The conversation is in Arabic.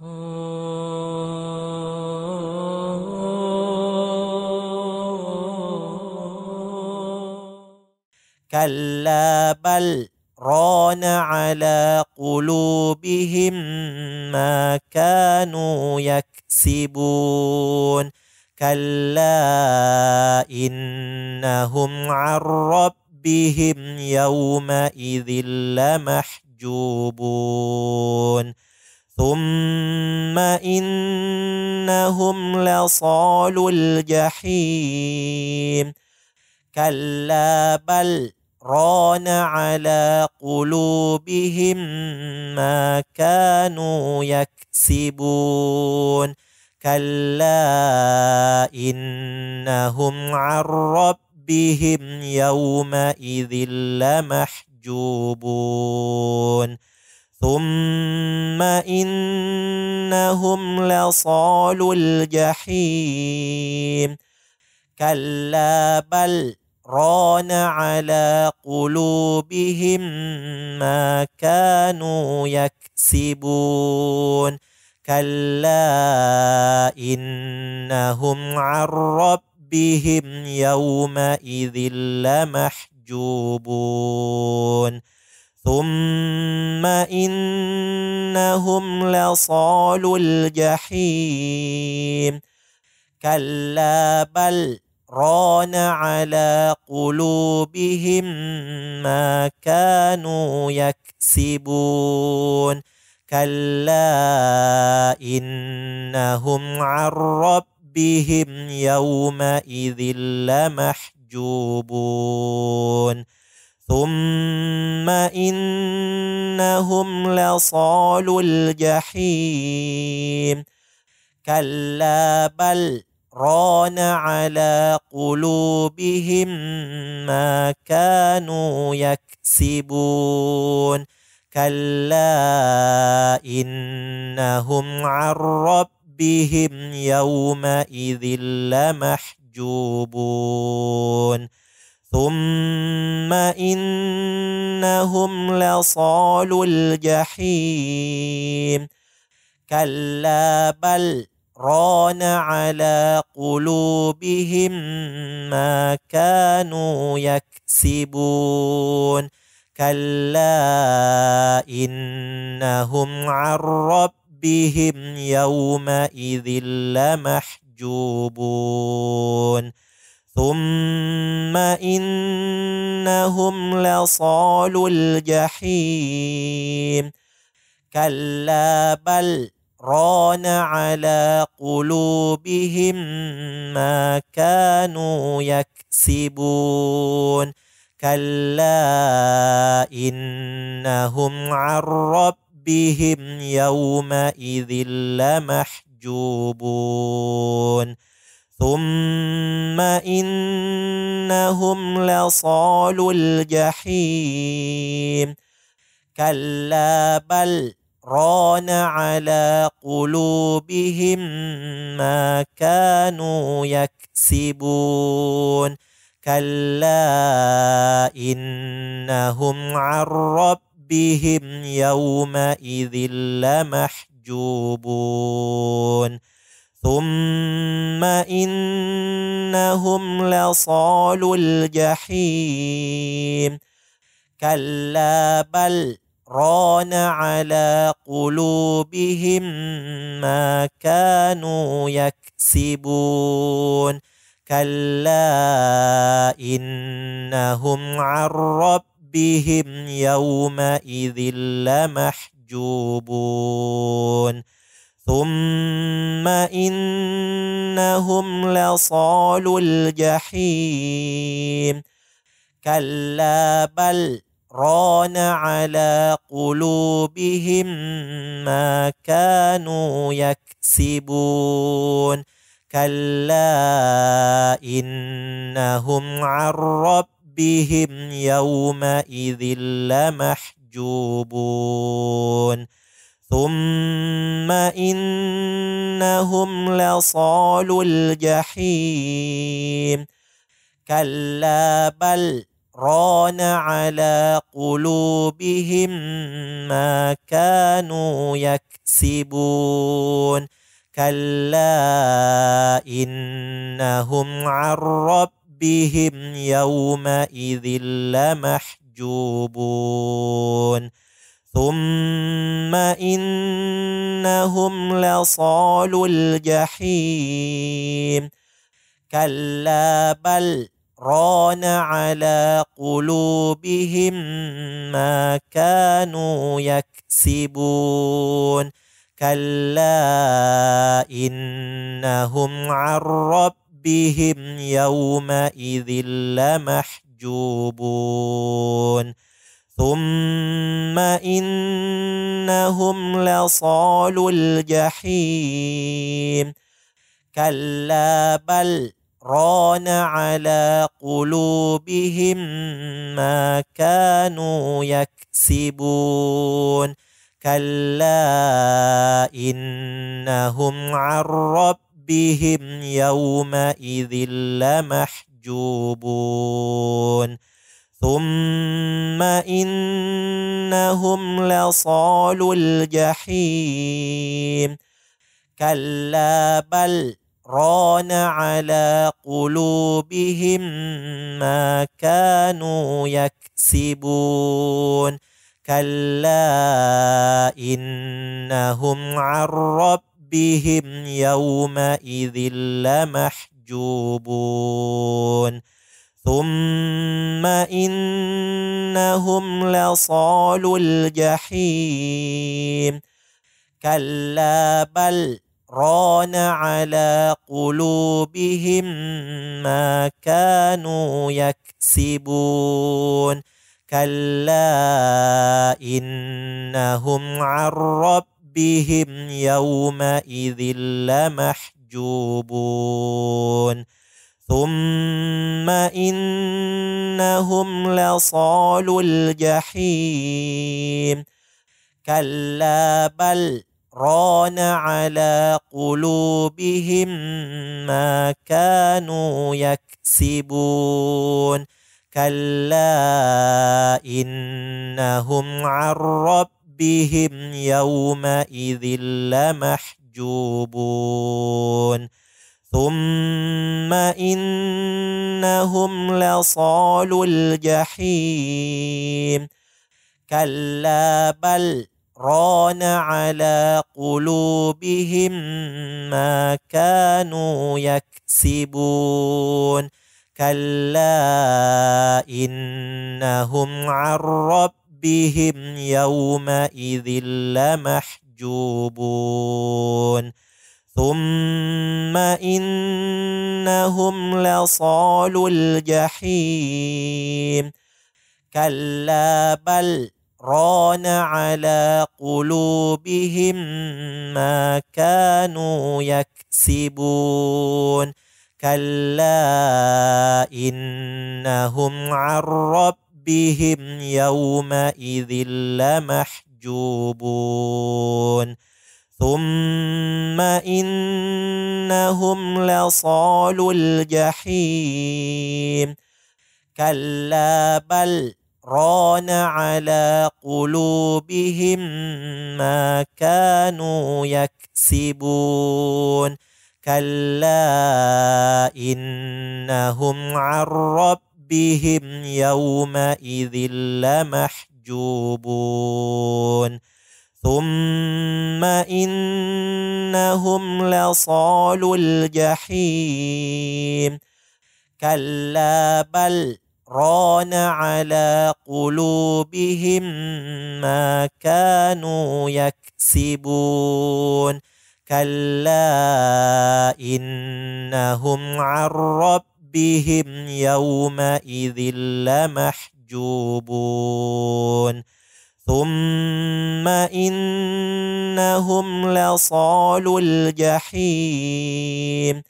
كلا بل ران على قلوبهم ما كانوا يكسبون. كلا إنهم عن ربهم يومئذ لمحجوبون. ثم إنهم لصال الجحيم كلا بل ران على قلوبهم ما كانوا يكسبون كلا إنهم عن ربهم يومئذ لمحجوبون ثم إنهم لصال الجحيم كلا بل ران على قلوبهم ما كانوا يكسبون كلا إنهم عن ربهم يومئذ لمحجوبون ثم إنهم لصال الجحيم كلا بل ران على قلوبهم ما كانوا يكسبون كلا إنهم عن ربهم يومئذ لمحجوبون ثم إنهم لصال الجحيم كلا بل ران على قلوبهم ما كانوا يكسبون كلا إنهم عن ربهم يومئذ لمحجوبون ثم إنهم لصال الجحيم كلا بل ران على قلوبهم ما كانوا يكسبون كلا إنهم عن ربهم يومئذ لمحجوبون ثم إنهم لصال الجحيم كلا بل ران على قلوبهم ما كانوا يكسبون كلا إنهم عن ربهم يومئذ لمحجوبون ثم إنهم لصال الجحيم كلا بل ران على قلوبهم ما كانوا يكسبون كلا إنهم عن ربهم يومئذ لمحجوبون ثم إنهم لصال الجحيم كلا بل ران على قلوبهم ما كانوا يكسبون كلا إنهم عن ربهم يومئذ لمحجوبون ثم إنهم لصال الجحيم كلا بل ران على قلوبهم ما كانوا يكسبون كلا إنهم عن ربهم يومئذ لمحجوبون ثم إنهم لصال الجحيم كلا بل ران على قلوبهم ما كانوا يكسبون كلا إنهم عن ربهم يومئذ لمحجوبون ثم إنهم لصال الجحيم كلا بل ران على قلوبهم ما كانوا يكسبون كلا إنهم عن ربهم يومئذ لمحجوبون ثم إنهم لصال الجحيم كلا بل ران على قلوبهم ما كانوا يكسبون كلا إنهم عن ربهم يومئذ لمحجوبون ثم إنهم لصال الجحيم كلا بل ران على قلوبهم ما كانوا يكسبون كلا إنهم عن ربهم يومئذ لمحجوبون ثم إنهم لصال الجحيم كلا بل ران على قلوبهم ما كانوا يكسبون كلا إنهم عن ربهم يومئذ لمحجوبون ثم إنهم لصال الجحيم كلا بل ران على قلوبهم ما كانوا يكسبون كلا إنهم عن ربهم يومئذ لمحجوبون ثم إنهم لصال الجحيم كلا بل ران على قلوبهم ما كانوا يكسبون كلا إنهم عن ربهم يومئذ لمحجوبون ثم إنهم لصال الجحيم كلا بل ران على قلوبهم ما كانوا يكسبون كلا إنهم عن ربهم يومئذ لمحجوبون ثم إنهم لصال الجحيم كلا بل ران على قلوبهم ما كانوا يكسبون كلا إنهم عن ربهم يومئذ لمحجوبون ثم إنهم لصال الجحيم كلا بل ران على قلوبهم ما كانوا يكسبون كلا إنهم عن ربهم يومئذ لمحجوبون ثم إنهم لصال الجحيم